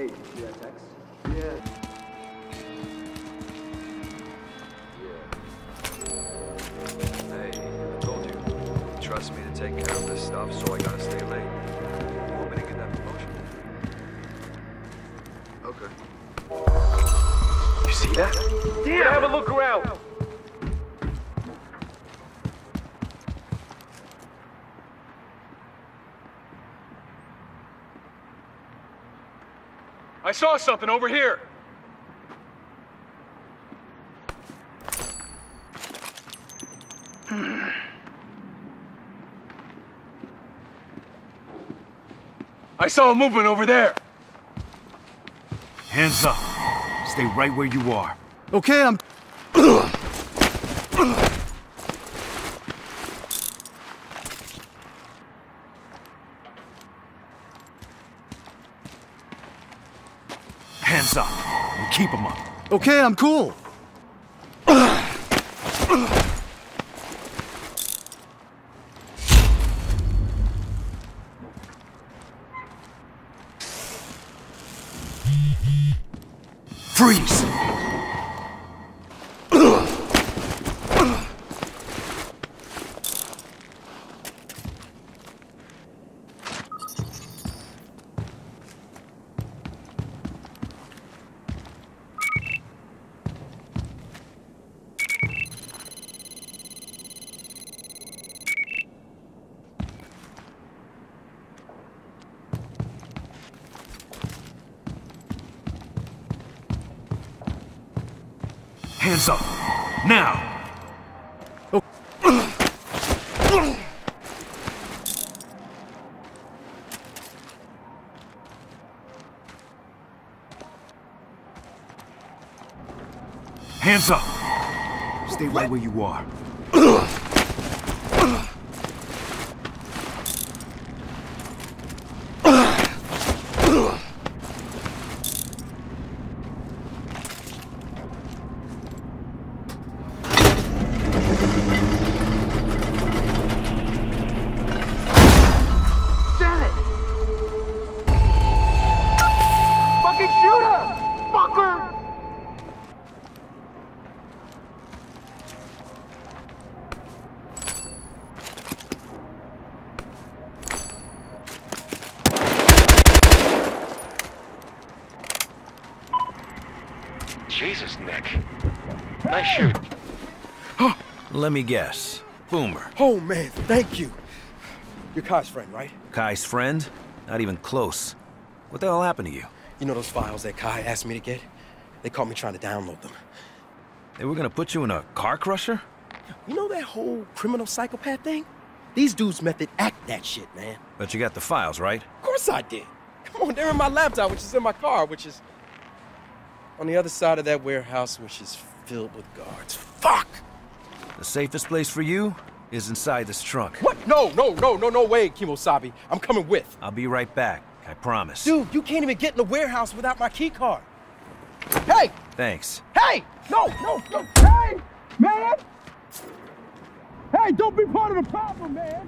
Hey, you see that text? Yeah. Hey, told you. Trust me to take care of this stuff, so I gotta stay late. Want me to get that promotion? Okay. You see that? Yeah, have a look around. I saw something over here! I saw a movement over there! Hands up. Stay right where you are. Okay, I'm... Hands up. And keep them up. Okay, I'm cool. Freeze! Hands up. Now! Hands up! Stay right where you are. Jesus, Nick. Nice shoot. Let me guess. Boomer. Oh, man, thank you. You're Khai's friend, right? Khai's friend? Not even close. What the hell happened to you? You know those files that Khai asked me to get? They caught me trying to download them. They were gonna put you in a car crusher? You know that whole criminal psychopath thing? These dudes method act that shit, man. But you got the files, right? Of course I did. Come on, they're in my laptop, which is in my car, which is on the other side of that warehouse, which is filled with guards. Fuck! The safest place for you is inside this trunk. What? No, no, no, no, no way, Kimosabi. I'm coming with. I'll be right back. I promise. Dude, you can't even get in the warehouse without my key card. Hey! Thanks. Hey! No, no, no! Hey! Man! Hey, don't be part of the problem, man!